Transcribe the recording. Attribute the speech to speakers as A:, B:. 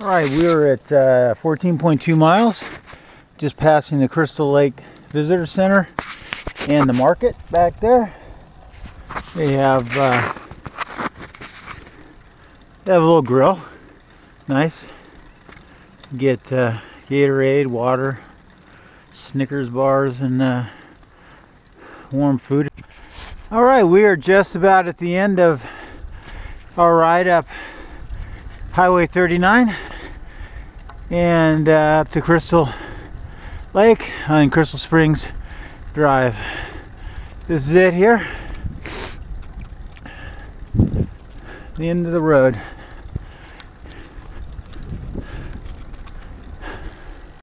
A: All right, we're at uh, 14.2 miles, just passing the Crystal Lake Visitor Center and the market back there. They have uh, they have a little grill, nice. Get uh, Gatorade, water, Snickers bars, and uh, warm food. All right, we are just about at the end of our ride up Highway 39 and uh, up to Crystal Lake on Crystal Springs Drive. This is it here. The end of the road.